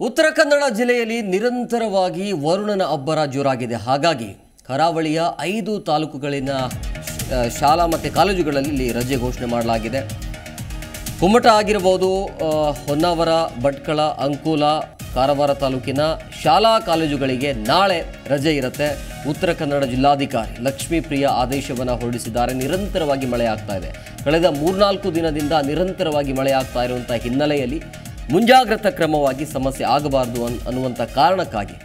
ಉತ್ತರ ಕನ್ನಡ ಜಿಲ್ಲೆಯಲ್ಲಿ ನಿರಂತರವಾಗಿ ವರುಣನ ಅಬ್ಬರ ಜೋರಾಗಿದೆ. ಹಾಗಾಗಿ ಕರಾವಳಿಯ ಐದು ತಾಲೂಕುಗಳಿನ ಶಾಲಾ ಮತ್ತು ಕಾಲೇಜುಗಳಲ್ಲಿ ರಜೆ ಘೋಷಣೆ ಮಾಡಲಾಗಿದೆ. ಕುಮಟ ಆಗಿರಬಹುದು ಹೊನ್ನಾವರ, ಭಟ್ಕಳ, ಅಂಕೋಲ, ಕಾರವಾರ ತಾಲೂಕಿನ ಶಾಲಾ ಕಾಲೇಜುಗಳಿಗೆ ನಾಳೆ ರಜೆ ಇರುತ್ತೆ. ಉತ್ತರ ಕನ್ನಡ ಜಿಲ್ಲಾಧಿಕಾರಿ ಲಕ್ಷ್ಮೀ ಪ್ರಿಯ ಆದೇಶವನ್ನು ಹೊರಡಿಸಿದ್ದಾರೆ. ನಿರಂತರವಾಗಿ ಮಳೆ ಆಗ್ತಾ ಇದೆ. ಕಳೆದ ಮೂರ್ನಾಲ್ಕು ದಿನದಿಂದ ನಿರಂತರವಾಗಿ ಮಳೆ ಆಗ್ತಾ ಇರುವಂಥ ಹಿನ್ನೆಲೆಯಲ್ಲಿ ಮುಂಜಾಗ್ರತಾ ಕ್ರಮವಾಗಿ ಸಮಸ್ಯೆ ಆಗಬಾರದು ಅನ್ ಅನ್ನುವಂಥ ಕಾರಣಕ್ಕಾಗಿ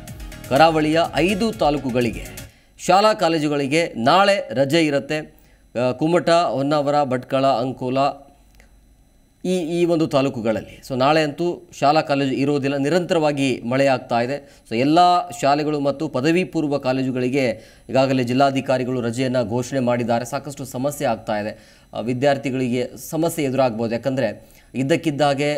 ಕರಾವಳಿಯ ಐದು ತಾಲೂಕುಗಳಿಗೆ, ಶಾಲಾ ಕಾಲೇಜುಗಳಿಗೆ ನಾಳೆ ರಜೆ ಇರುತ್ತೆ. ಕುಮಟ, ಹೊನ್ನಾವರ, ಭಟ್ಕಳ, ಅಂಕೋಲ ಈ ಈ ಒಂದು ತಾಲೂಕುಗಳಲ್ಲಿ. ಸೊ ನಾಳೆ ಅಂತೂ ಶಾಲಾ ಕಾಲೇಜು ಇರೋದಿಲ್ಲ. ನಿರಂತರವಾಗಿ ಮಳೆ ಆಗ್ತಾ ಇದೆ. ಸೊ ಎಲ್ಲ ಶಾಲೆಗಳು ಮತ್ತು ಪದವಿ ಪೂರ್ವ ಕಾಲೇಜುಗಳಿಗೆ ಈಗಾಗಲೇ ಜಿಲ್ಲಾಧಿಕಾರಿಗಳು ರಜೆಯನ್ನು ಘೋಷಣೆ ಮಾಡಿದ್ದಾರೆ. ಸಾಕಷ್ಟು ಸಮಸ್ಯೆ ಆಗ್ತಾ ಇದೆ. ವಿದ್ಯಾರ್ಥಿಗಳಿಗೆ ಸಮಸ್ಯೆ ಎದುರಾಗ್ಬೋದು. ಯಾಕಂದರೆ ಇದ್ದಕ್ಕಿದ್ದಾಗೆ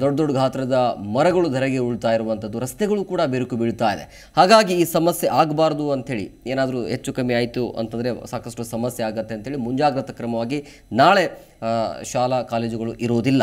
ದೊಡ್ಡ ದೊಡ್ಡ ಗಾತ್ರದ ಮರಗಳು ಧರೆಗೆ ಉಳ್ತಾ ಇರುವಂಥದ್ದು ರಸ್ತೆಗಳು ಕೂಡ ಬೆರುಕು ಬೀಳ್ತಾ ಇದೆ. ಹಾಗಾಗಿ ಈ ಸಮಸ್ಯೆ ಆಗಬಾರ್ದು ಅಂಥೇಳಿ ಏನಾದರೂ ಹೆಚ್ಚು ಕಮ್ಮಿ ಆಯಿತು ಅಂತಂದರೆ ಸಾಕಷ್ಟು ಸಮಸ್ಯೆ ಆಗುತ್ತೆ ಅಂಥೇಳಿ ಮುಂಜಾಗ್ರತಾ ಕ್ರಮವಾಗಿ ನಾಳೆ ಶಾಲಾ ಕಾಲೇಜುಗಳು ಇರೋದಿಲ್ಲ.